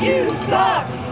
You suck!